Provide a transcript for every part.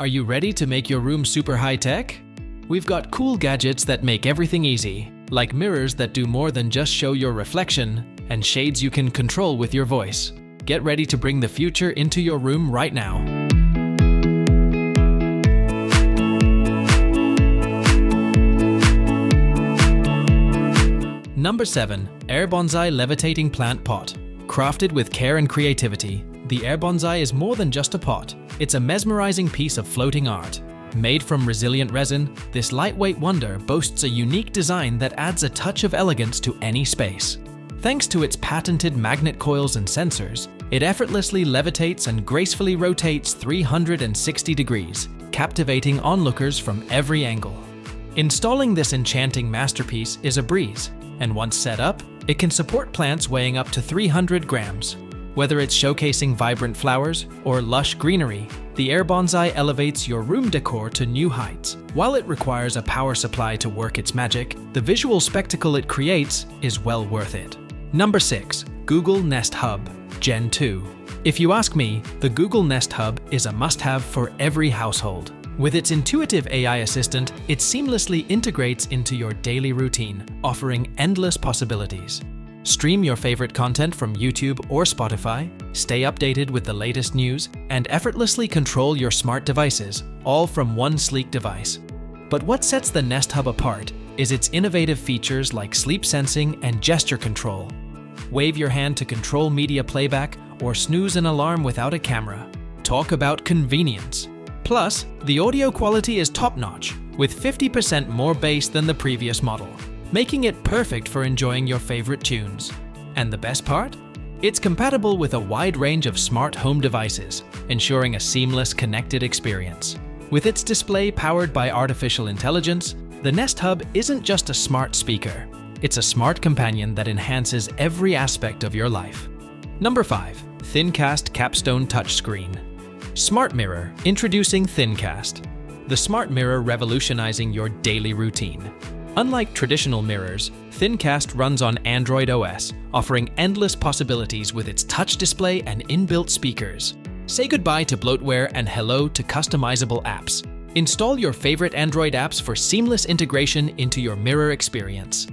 Are you ready to make your room super high tech? We've got cool gadgets that make everything easy, like mirrors that do more than just show your reflection, and shades you can control with your voice. Get ready to bring the future into your room right now. Number 7. Air Bonsai Levitating Plant Pot. Crafted with care and creativity, the Air Bonsai is more than just a pot. It's a mesmerizing piece of floating art. Made from resilient resin, this lightweight wonder boasts a unique design that adds a touch of elegance to any space. Thanks to its patented magnet coils and sensors, it effortlessly levitates and gracefully rotates 360 degrees, captivating onlookers from every angle. Installing this enchanting masterpiece is a breeze, and once set up, it can support plants weighing up to 300 grams. Whether it's showcasing vibrant flowers or lush greenery, the Air Bonsai elevates your room decor to new heights. While it requires a power supply to work its magic, the visual spectacle it creates is well worth it. Number 6. Google Nest Hub Gen 2 If you ask me, the Google Nest Hub is a must-have for every household. With its intuitive AI assistant, it seamlessly integrates into your daily routine, offering endless possibilities. Stream your favorite content from YouTube or Spotify, stay updated with the latest news, and effortlessly control your smart devices, all from one sleek device. But what sets the Nest Hub apart is its innovative features like sleep sensing and gesture control. Wave your hand to control media playback or snooze an alarm without a camera. Talk about convenience. Plus, the audio quality is top-notch, with 50% more bass than the previous model making it perfect for enjoying your favorite tunes. And the best part? It's compatible with a wide range of smart home devices, ensuring a seamless connected experience. With its display powered by artificial intelligence, the Nest Hub isn't just a smart speaker, it's a smart companion that enhances every aspect of your life. Number 5. ThinCast Capstone Touchscreen Smart Mirror introducing ThinCast, the smart mirror revolutionizing your daily routine. Unlike traditional mirrors, ThinCast runs on Android OS, offering endless possibilities with its touch display and inbuilt speakers. Say goodbye to bloatware and hello to customizable apps. Install your favorite Android apps for seamless integration into your mirror experience.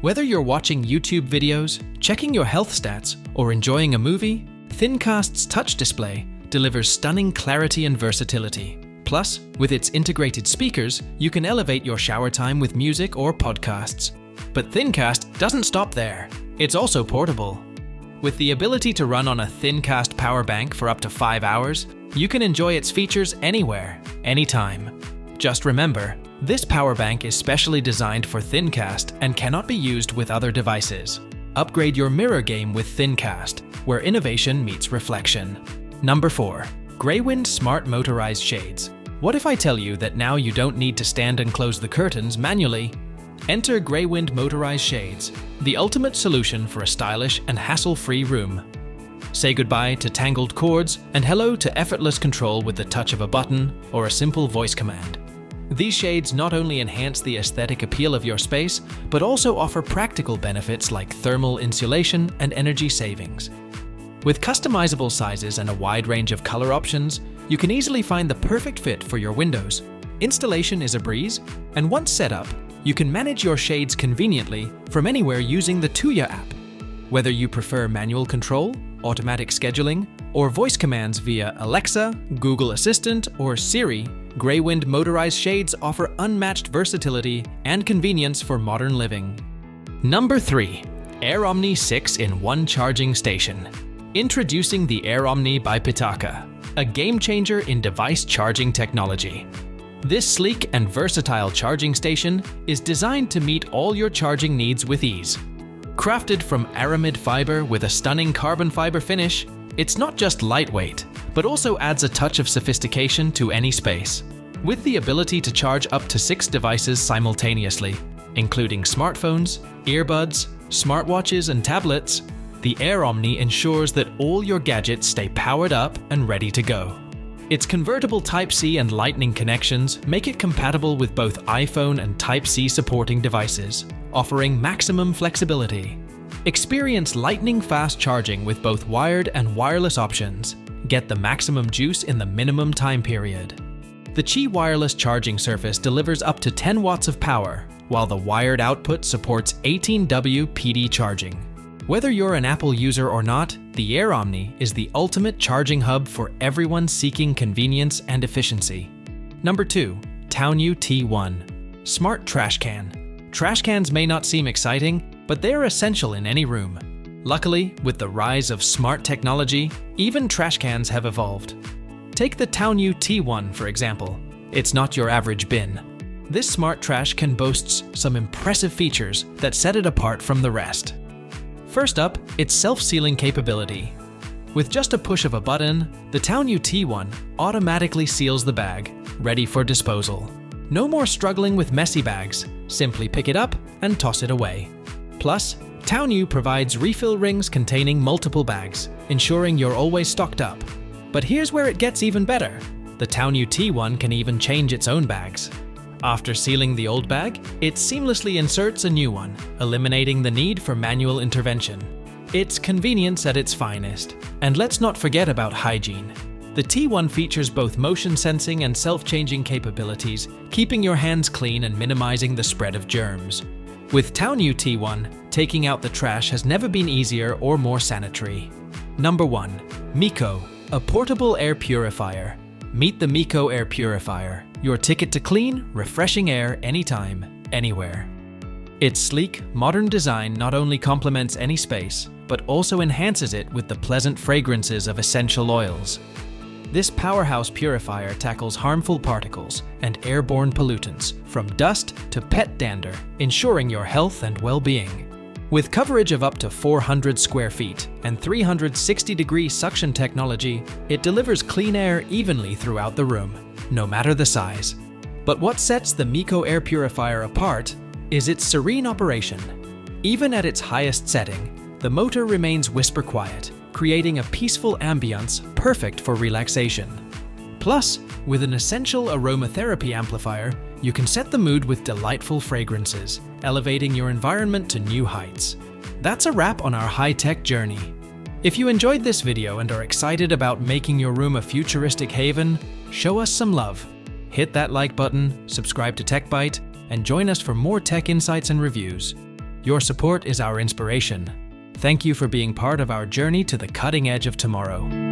Whether you're watching YouTube videos, checking your health stats, or enjoying a movie, ThinCast's touch display delivers stunning clarity and versatility. Plus, with its integrated speakers, you can elevate your shower time with music or podcasts. But ThinCast doesn't stop there. It's also portable. With the ability to run on a ThinCast power bank for up to 5 hours, you can enjoy its features anywhere, anytime. Just remember, this power bank is specially designed for ThinCast and cannot be used with other devices. Upgrade your mirror game with ThinCast, where innovation meets reflection. Number 4. Greywind Smart Motorized Shades what if I tell you that now you don't need to stand and close the curtains manually? Enter Greywind Motorized Shades, the ultimate solution for a stylish and hassle-free room. Say goodbye to tangled cords and hello to effortless control with the touch of a button or a simple voice command. These shades not only enhance the aesthetic appeal of your space, but also offer practical benefits like thermal insulation and energy savings. With customizable sizes and a wide range of color options, you can easily find the perfect fit for your windows. Installation is a breeze, and once set up, you can manage your shades conveniently from anywhere using the Tuya app. Whether you prefer manual control, automatic scheduling, or voice commands via Alexa, Google Assistant, or Siri, Greywind motorized shades offer unmatched versatility and convenience for modern living. Number 3. Air Omni 6 in 1 Charging Station Introducing the Air Omni by Pitaka a game changer in device charging technology. This sleek and versatile charging station is designed to meet all your charging needs with ease. Crafted from aramid fiber with a stunning carbon fiber finish, it's not just lightweight, but also adds a touch of sophistication to any space. With the ability to charge up to six devices simultaneously, including smartphones, earbuds, smartwatches, and tablets, the Air Omni ensures that all your gadgets stay powered up and ready to go. Its convertible Type-C and Lightning connections make it compatible with both iPhone and Type-C supporting devices, offering maximum flexibility. Experience lightning fast charging with both wired and wireless options. Get the maximum juice in the minimum time period. The Qi wireless charging surface delivers up to 10 watts of power, while the wired output supports 18W PD charging. Whether you're an Apple user or not, the Air Omni is the ultimate charging hub for everyone seeking convenience and efficiency. Number 2. Townew T1 Smart Trash Can Trash cans may not seem exciting, but they're essential in any room. Luckily, with the rise of smart technology, even trash cans have evolved. Take the Townew T1 for example. It's not your average bin. This smart trash can boasts some impressive features that set it apart from the rest. First up, its self-sealing capability. With just a push of a button, the Townew T1 automatically seals the bag, ready for disposal. No more struggling with messy bags, simply pick it up and toss it away. Plus, Townew provides refill rings containing multiple bags, ensuring you're always stocked up but here's where it gets even better. The Townew T1 can even change its own bags. After sealing the old bag, it seamlessly inserts a new one, eliminating the need for manual intervention. It's convenience at its finest. And let's not forget about hygiene. The T1 features both motion sensing and self-changing capabilities, keeping your hands clean and minimizing the spread of germs. With Townew T1, taking out the trash has never been easier or more sanitary. Number 1. Miko a portable air purifier. Meet the Miko Air Purifier, your ticket to clean, refreshing air anytime, anywhere. Its sleek, modern design not only complements any space, but also enhances it with the pleasant fragrances of essential oils. This powerhouse purifier tackles harmful particles and airborne pollutants, from dust to pet dander, ensuring your health and well-being. With coverage of up to 400 square feet and 360 degree suction technology, it delivers clean air evenly throughout the room, no matter the size. But what sets the Miko air purifier apart is its serene operation. Even at its highest setting, the motor remains whisper quiet, creating a peaceful ambience perfect for relaxation. Plus, with an essential aromatherapy amplifier, you can set the mood with delightful fragrances, elevating your environment to new heights. That's a wrap on our high-tech journey. If you enjoyed this video and are excited about making your room a futuristic haven, show us some love. Hit that like button, subscribe to TechByte, and join us for more tech insights and reviews. Your support is our inspiration. Thank you for being part of our journey to the cutting edge of tomorrow.